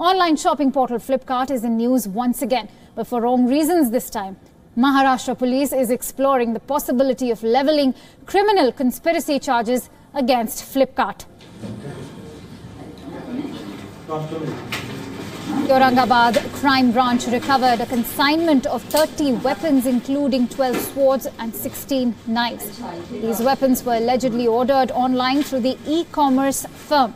Online shopping portal Flipkart is in news once again, but for wrong reasons this time. Maharashtra police is exploring the possibility of levelling criminal conspiracy charges against Flipkart. The Aurangabad crime branch recovered a consignment of 30 weapons, including 12 swords and 16 knives. These weapons were allegedly ordered online through the e-commerce firm.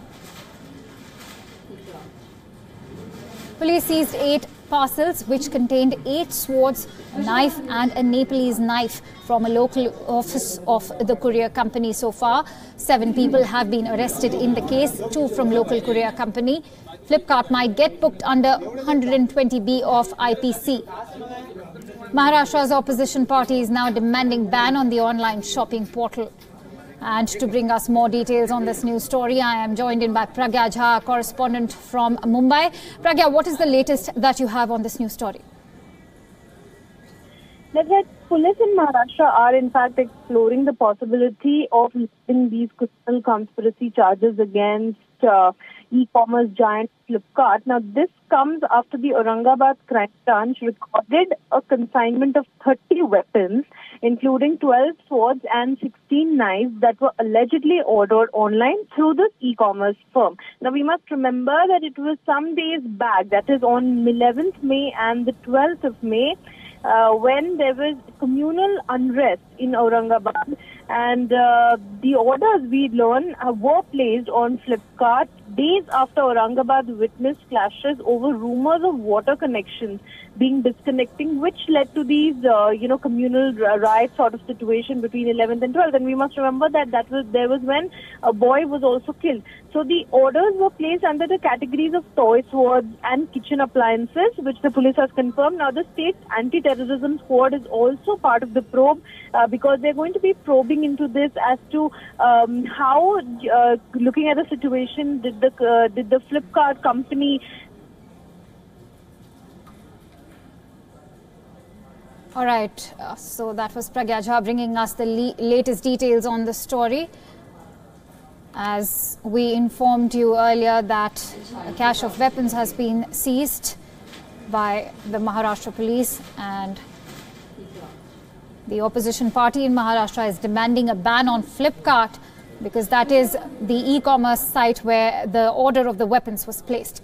Police seized eight parcels which contained eight swords, a knife, and a Nepalese knife from a local office of the courier company so far. Seven people have been arrested in the case, two from local courier company. Flipkart might get booked under 120B of IPC. Maharashtra's opposition party is now demanding ban on the online shopping portal. And to bring us more details on this news story, I am joined in by Pragya Jha, correspondent from Mumbai. Pragya, what is the latest that you have on this news story? The police in Maharashtra are in fact exploring the possibility of listing these criminal conspiracy charges against uh, e-commerce giant Flipkart. Now, this comes after the Aurangabad crime branch recorded a consignment of 30 weapons, including 12 swords and 16 knives that were allegedly ordered online through this e-commerce firm. Now, we must remember that it was some days back, that is on 11th May and the 12th of May, uh, when there was communal unrest in Aurangabad and uh, the orders we learn were placed on Flipkart days after Aurangabad witnessed clashes over rumors of water connections being disconnecting, which led to these, uh, you know, communal riot sort of situation between 11th and 12th. And we must remember that that was there was when a boy was also killed. So the orders were placed under the categories of toy swords and kitchen appliances, which the police has confirmed. Now the state anti-terrorism squad is also part of the probe uh, because they're going to be probing into this as to um, how, uh, looking at the situation, did the uh, did the Flipkart company All right, uh, so that was Pragya Jha bringing us the latest details on the story. As we informed you earlier that a cache of weapons has been seized by the Maharashtra police and the opposition party in Maharashtra is demanding a ban on Flipkart because that is the e-commerce site where the order of the weapons was placed.